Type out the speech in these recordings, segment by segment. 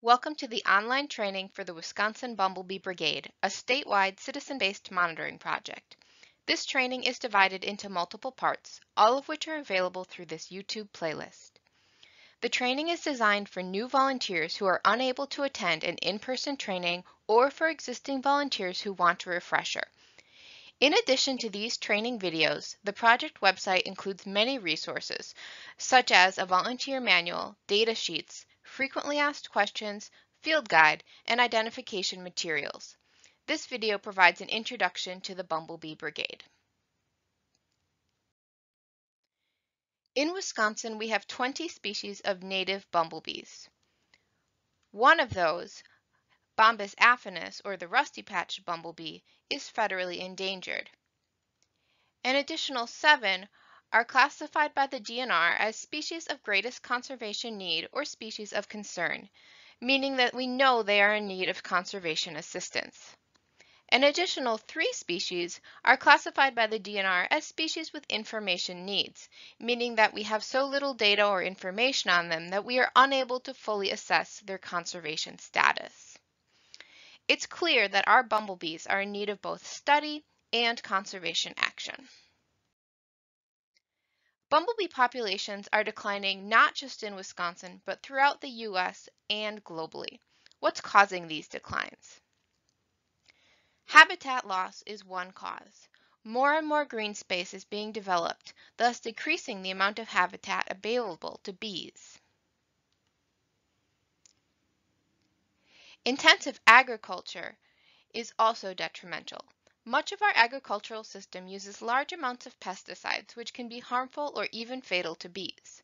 Welcome to the online training for the Wisconsin Bumblebee Brigade, a statewide citizen-based monitoring project. This training is divided into multiple parts, all of which are available through this YouTube playlist. The training is designed for new volunteers who are unable to attend an in-person training or for existing volunteers who want a refresher. In addition to these training videos, the project website includes many resources, such as a volunteer manual, data sheets, frequently asked questions, field guide, and identification materials. This video provides an introduction to the Bumblebee Brigade. In Wisconsin, we have 20 species of native bumblebees. One of those, Bombus affinis, or the rusty patched bumblebee, is federally endangered. An additional seven are classified by the DNR as species of greatest conservation need or species of concern, meaning that we know they are in need of conservation assistance. An additional three species are classified by the DNR as species with information needs, meaning that we have so little data or information on them that we are unable to fully assess their conservation status. It's clear that our bumblebees are in need of both study and conservation action. Bumblebee populations are declining not just in Wisconsin, but throughout the U.S. and globally. What's causing these declines? Habitat loss is one cause. More and more green space is being developed, thus decreasing the amount of habitat available to bees. Intensive agriculture is also detrimental. Much of our agricultural system uses large amounts of pesticides which can be harmful or even fatal to bees.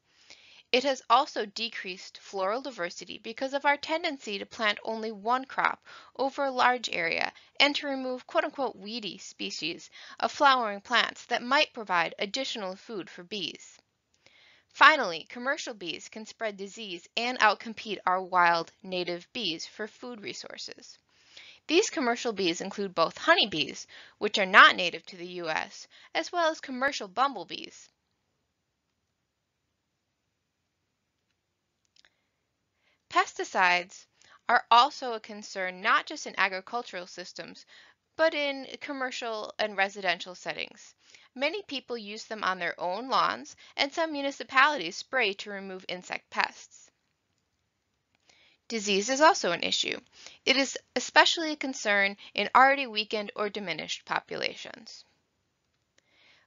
It has also decreased floral diversity because of our tendency to plant only one crop over a large area and to remove quote-unquote weedy species of flowering plants that might provide additional food for bees. Finally, commercial bees can spread disease and outcompete our wild native bees for food resources. These commercial bees include both honeybees, which are not native to the U.S., as well as commercial bumblebees. Pesticides are also a concern not just in agricultural systems, but in commercial and residential settings. Many people use them on their own lawns, and some municipalities spray to remove insect pests. Disease is also an issue. It is especially a concern in already weakened or diminished populations.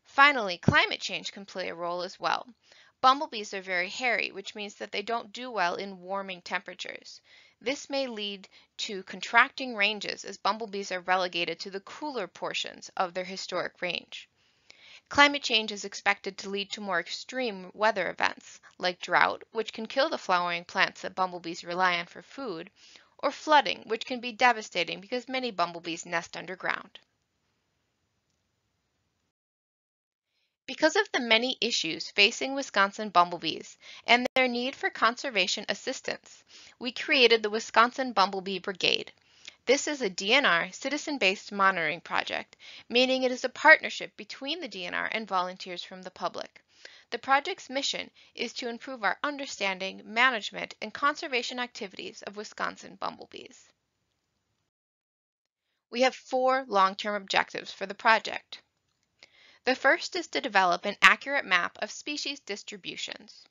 Finally, climate change can play a role as well. Bumblebees are very hairy, which means that they don't do well in warming temperatures. This may lead to contracting ranges as bumblebees are relegated to the cooler portions of their historic range. Climate change is expected to lead to more extreme weather events, like drought, which can kill the flowering plants that bumblebees rely on for food, or flooding, which can be devastating because many bumblebees nest underground. Because of the many issues facing Wisconsin bumblebees and their need for conservation assistance, we created the Wisconsin Bumblebee Brigade, this is a DNR citizen-based monitoring project, meaning it is a partnership between the DNR and volunteers from the public. The project's mission is to improve our understanding, management, and conservation activities of Wisconsin bumblebees. We have four long-term objectives for the project. The first is to develop an accurate map of species distributions.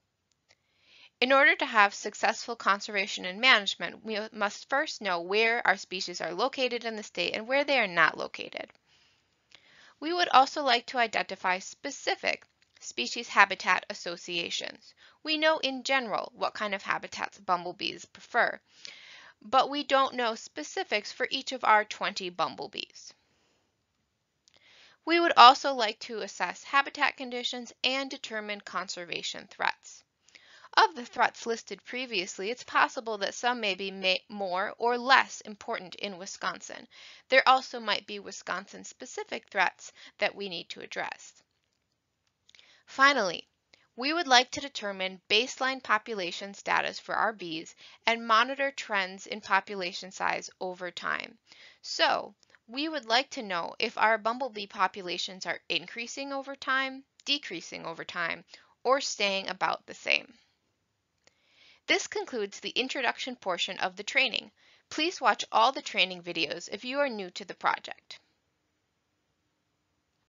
In order to have successful conservation and management, we must first know where our species are located in the state and where they are not located. We would also like to identify specific species habitat associations. We know in general what kind of habitats bumblebees prefer, but we don't know specifics for each of our 20 bumblebees. We would also like to assess habitat conditions and determine conservation threats. Of the threats listed previously, it's possible that some may be more or less important in Wisconsin. There also might be Wisconsin-specific threats that we need to address. Finally, we would like to determine baseline population status for our bees and monitor trends in population size over time. So, we would like to know if our bumblebee populations are increasing over time, decreasing over time, or staying about the same. This concludes the introduction portion of the training. Please watch all the training videos if you are new to the project.